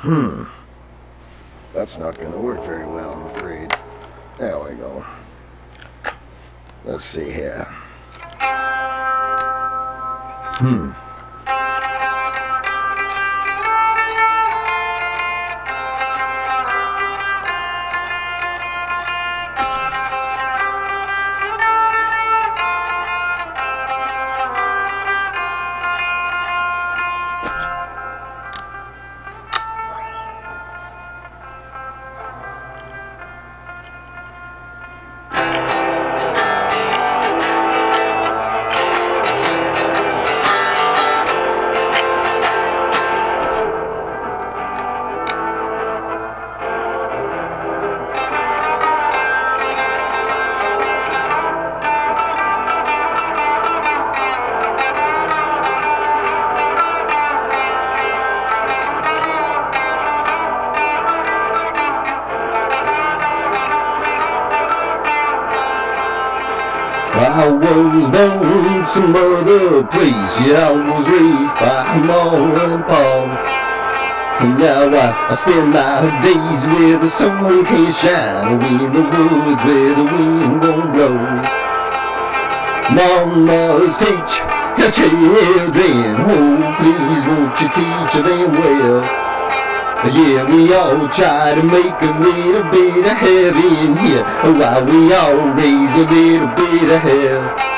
Hmm. That's not going to work very well, I'm afraid. There we go. Let's see here. Hmm. I was born some other place, yeah, I was raised by Mom and Pa. And now I, I spend my days where the sun can't shine, or in the woods where the wind won't blow. Mamas teach your children, oh please won't you teach them well. Yeah, we all try to make a little bit of heaven here. While we all raise a little bit of hell